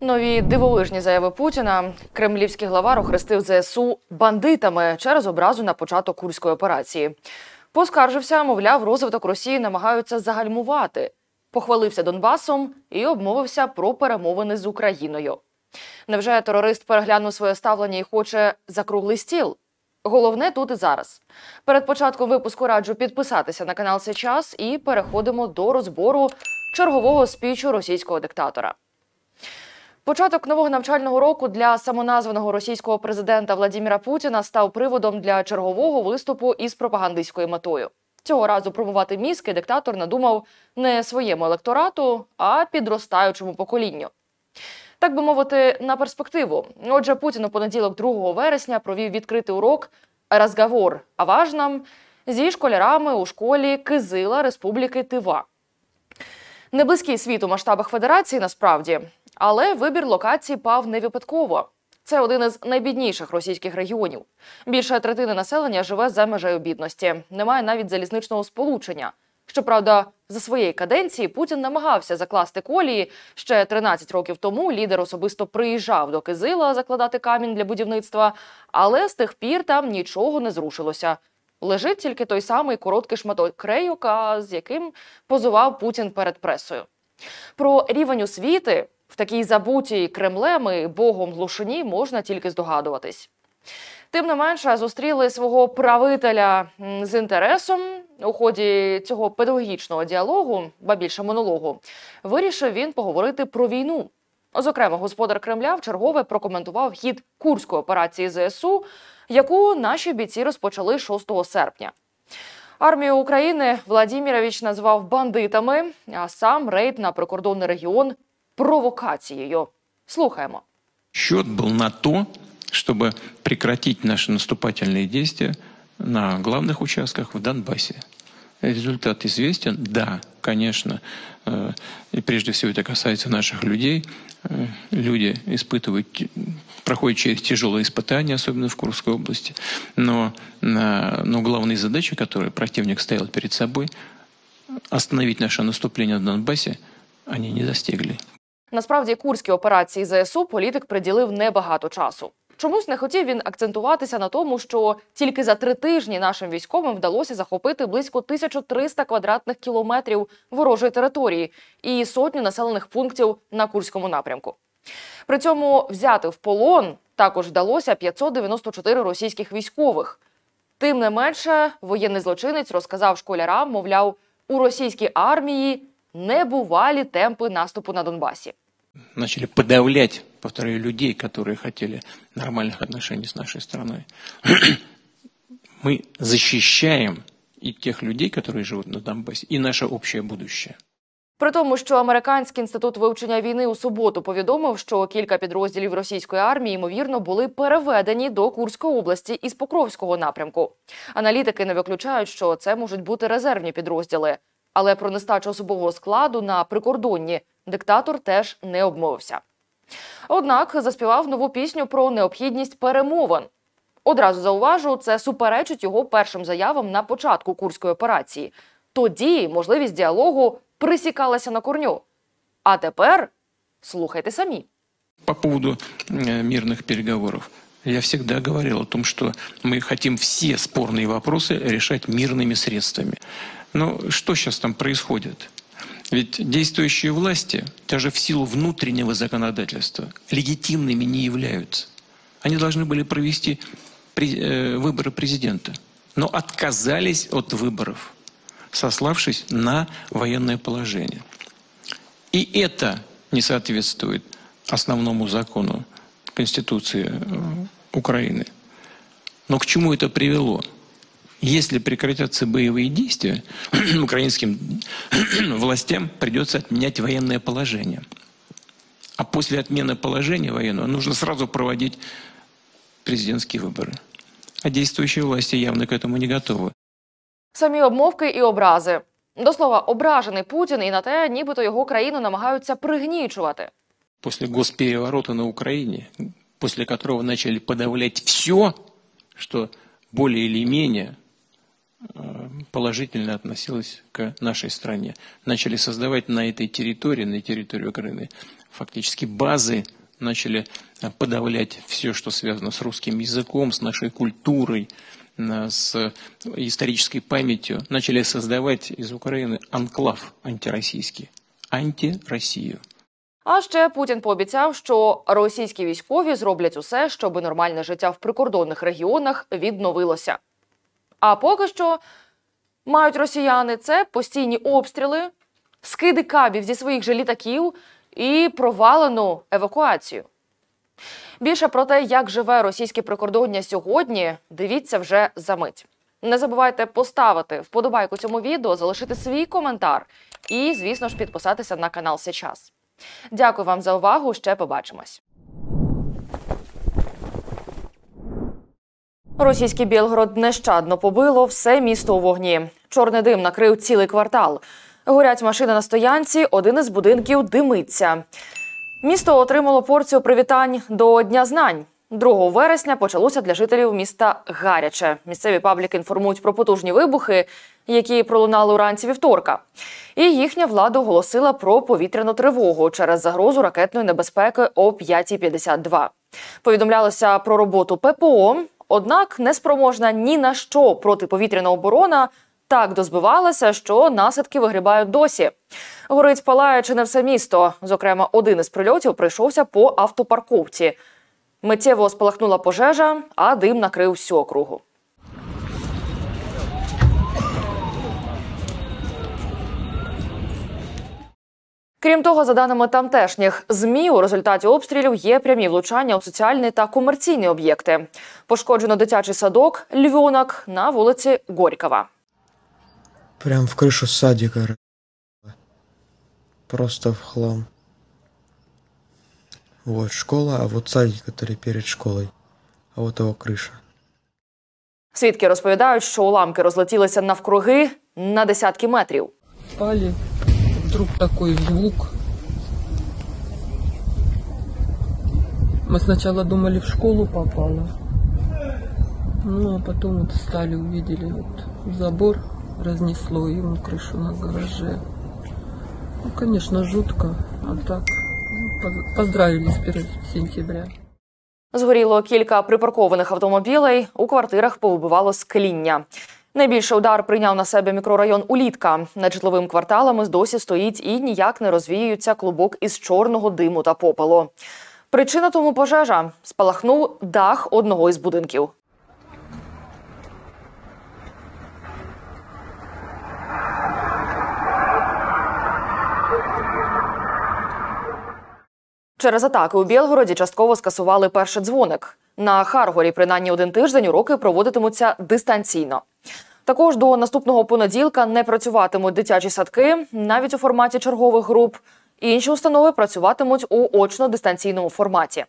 Нові дивовижні заяви Путіна. Кремлівський глава охрестив ЗСУ бандитами через образу на початок курської операції. Поскаржився, мовляв, розвиток Росії намагаються загальмувати. Похвалився Донбасом і обмовився про перемовини з Україною. Невже терорист переглянув своє ставлення і хоче за круглий стіл? Головне тут і зараз. Перед початком випуску раджу підписатися на канал «Сейчас» і переходимо до розбору чергового спічу російського диктатора. Початок нового навчального року для самоназваного російського президента Владіміра Путіна став приводом для чергового виступу із пропагандистською метою. Цього разу промувати мізки диктатор надумав не своєму електорату, а підростаючому поколінню. Так би мовити, на перспективу. Отже, Путін у понеділок, 2 вересня, провів відкритий урок «Розговор о важном» зі школярами у школі Кизила Республіки Тива. Неблизький світ у масштабах федерації насправді, але вибір локації пав не випадково. Це один із найбідніших російських регіонів. Більше третини населення живе за межею бідності. Немає навіть залізничного сполучення. Щоправда, за своєї каденції Путін намагався закласти колії. Ще 13 років тому лідер особисто приїжджав до Кизила закладати камінь для будівництва, але з тих пір там нічого не зрушилося. Лежить тільки той самий короткий шматок крейока, з яким позував Путін перед пресою. Про рівень освіти в такій забутій Кремлем і богом глушині можна тільки здогадуватись. Тим не менше, зустріли свого правителя з інтересом у ході цього педагогічного діалогу, ба більше монологу, вирішив він поговорити про війну. Зокрема, господар Кремля в чергове прокоментував хід курської операції ЗСУ, яку наші бійці розпочали 6 серпня. Армію України Владімірович назвав бандитами, а сам рейд на прикордонний регіон провокацією. Слухаємо. Счет был на то, чтобы прекратить наши наступательные действия на главных участках в Донбассе. Результат известен. Да, конечно, э, и прежде всего это касается наших людей. Э, Люди испытывают, проходят через тяжелые испытания, особенно в Курской области. Но, э, но главные задачи, которые противник ставил перед собой, остановить наше наступление на Донбассе, они не достигли. Насправді курській операції ЗСУ політик приділив небагато часу. Чомусь не хотів він акцентуватися на тому, що тільки за три тижні нашим військовим вдалося захопити близько 1300 квадратних кілометрів ворожої території і сотню населених пунктів на Курському напрямку. При цьому взяти в полон також вдалося 594 російських військових. Тим не менше, воєнний злочинець розказав школярам, мовляв, у російській армії небувалі темпи наступу на Донбасі начали подавлять, повторяю, людей, которые хотели нормальных отношений с нашей страной. Мы защищаем и тех людей, которые живут на Донбассе, и наше общее будущее. При тому, що американський інститут вивчення війни у суботу повідомив, що кілька підрозділів російської армії ймовірно були переведені до Курської області із Покровського напрямку. Аналітики не виключають, що це можуть бути резервні підрозділи. Але про нестачу особового складу на прикордонні диктатор теж не обмовився. Однак заспівав нову пісню про необхідність перемовин. Одразу зауважу, це суперечить його першим заявам на початку курської операції. Тоді можливість діалогу присікалася на корню. А тепер слухайте самі. По поводу э, мирных переговоров. Я всегда говорил о том, что мы хотим все спорные вопросы решать мирными средствами. Но что сейчас там происходит? Ведь действующие власти, даже в силу внутреннего законодательства, легитимными не являются. Они должны были провести э, выборы президента, но отказались от выборов, сославшись на военное положение. И это не соответствует основному закону Конституции э, Украины. Но к чему это привело? Если прекратятся боевые действия, украинским властям придется отменять военное положение. А после отмены положения военного нужно сразу проводить президентские выборы. А действующие власти явно к этому не готовы. Самі обмовки і образи. До слова, ображений Путін і на те, нібито його країну намагаються пригнічувати. После госпереворота на Украине, после которого начали подавлять все, что более или менее э, положительно относилась к нашей стране. Начали создавать на этой территории, на территории Украины, фактически базы, начали э, подавлять все, что связано с русским языком, с нашей культурой, э, с исторической памятью. Начали создавать из Украины анклав антироссийский, антироссию. А ще Путін пообіцяв, що російські військові зроблять усе, щоб нормальне життя в прикордонних регіонах відновилося. А поки що мають росіяни це постійні обстріли, скиди кабів зі своїх же літаків і провалену евакуацію. Більше про те, як живе російське прикордоння сьогодні, дивіться вже за мить. Не забувайте поставити вподобайку цьому відео, залишити свій коментар і, звісно ж, підписатися на канал Сейчас. Дякую вам за увагу. Ще побачимось. Російський Білгород нещадно побило все місто у вогні. Чорний дим накрив цілий квартал. Горять машини на стоянці, один із будинків димиться. Місто отримало порцію привітань до Дня знань. 2 вересня почалося для жителів міста гаряче. Місцеві пабліки інформують про потужні вибухи, які пролунали уранці вівторка. І їхня влада оголосила про повітряну тривогу через загрозу ракетної небезпеки о 5.52. Повідомлялося про роботу ППО, однак неспроможна ні на що протиповітряна оборона так дозбивалася, що наслідки вигрібають досі. Горить палаючи не все місто. Зокрема, один із прильотів прийшовся по автопарковці. Миттєво спалахнула пожежа, а дим накрив всю округу. Крім того, за даними тамтешніх змі, у результаті обстрілів є прямі влучання у соціальні та комерційні об'єкти. Пошкоджено дитячий садок Львьонок на вулиці Горькова. Прям в крышу садика. р- Просто в хлам. Вот школа, а вот садик, который перед школой. А вот его крыша. Свідки розповідають, що уламки розлетілися навкруги на десятки метрів. спали, вдруг такой звук. Мы сначала думали, в школу попала. Ну, а потом вот встали, увидели вот забор разнесло, вон крышу на гараже. Ну, конечно, жутко, а так ну, поз- поздравили с 1 сентября. Згоріло кілька припаркованих автомобілей. У квартирах повибивало скління. Найбільший удар прийняв на себе мікрорайон Улітка. Над житловим кварталами досі стоїть і ніяк не розвіюється клубок із чорного диму та попелу. Причина тому пожежа спалахнув дах одного із будинків. Через атаки у Білгороді частково скасували перший дзвоник. На Харгорі принаймні один тиждень уроки проводитимуться дистанційно. Також до наступного понеділка не працюватимуть дитячі садки, навіть у форматі чергових груп. Інші установи працюватимуть у очно-дистанційному форматі.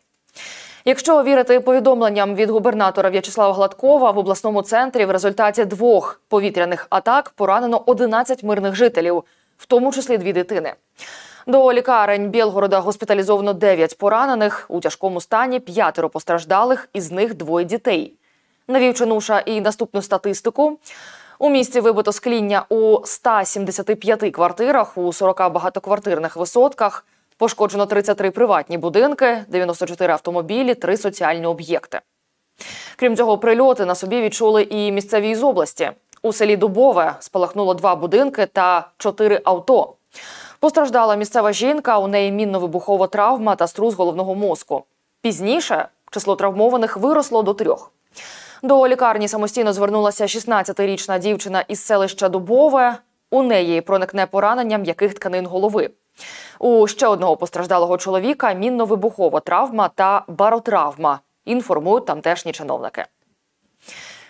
Якщо вірити повідомленням від губернатора В'ячеслава Гладкова, в обласному центрі в результаті двох повітряних атак поранено 11 мирних жителів, в тому числі дві дитини. До лікарень Білгорода госпіталізовано 9 поранених у тяжкому стані, п'ятеро постраждалих, із них двоє дітей. Навів Чинуша і наступну статистику. У місті вибито скління у 175 квартирах у 40 багатоквартирних висотках. Пошкоджено 33 приватні будинки, 94 автомобілі, 3 соціальні об'єкти. Крім цього, прильоти на собі відчули і місцеві із області. У селі Дубове спалахнуло два будинки та чотири авто. Постраждала місцева жінка, у неї мінно-вибухова травма та струс головного мозку. Пізніше число травмованих виросло до трьох. До лікарні самостійно звернулася 16-річна дівчина із селища Дубове. У неї проникне поранення м'яких тканин голови. У ще одного постраждалого чоловіка мінно-вибухова травма та баротравма. Інформують тамтешні чиновники.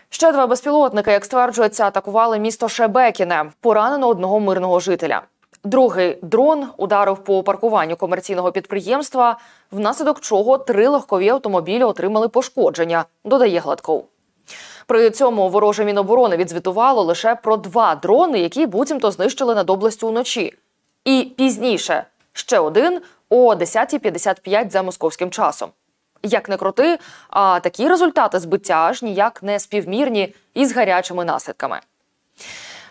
Ще два безпілотники, як стверджується, атакували місто Шебекіне. Поранено одного мирного жителя. Другий дрон ударив по паркуванню комерційного підприємства, внаслідок чого три легкові автомобілі отримали пошкодження, додає Гладков. При цьому вороже міноборони відзвітувало лише про два дрони, які буцімто знищили над областю вночі. І пізніше ще один о 10.55 за московським часом. Як не крути, а такі результати збиття аж ніяк не співмірні із гарячими наслідками.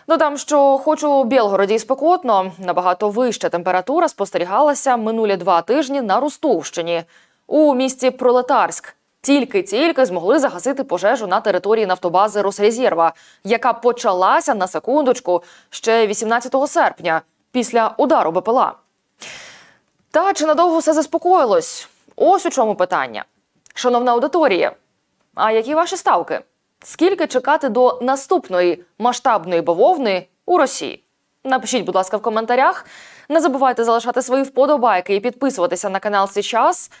Додам, що хоч у Білгороді спекотно, набагато вища температура спостерігалася минулі два тижні на Ростовщині у місті Пролетарськ. Тільки-тільки змогли загасити пожежу на території нафтобази Росрезерва, яка почалася на секундочку ще 18 серпня після удару БПЛА. Та чи надовго все заспокоїлось? Ось у чому питання. Шановна аудиторія, а які ваші ставки? Скільки чекати до наступної масштабної бавовни у Росії? Напишіть, будь ласка, в коментарях. Не забувайте залишати свої вподобайки і підписуватися на канал Сейчас.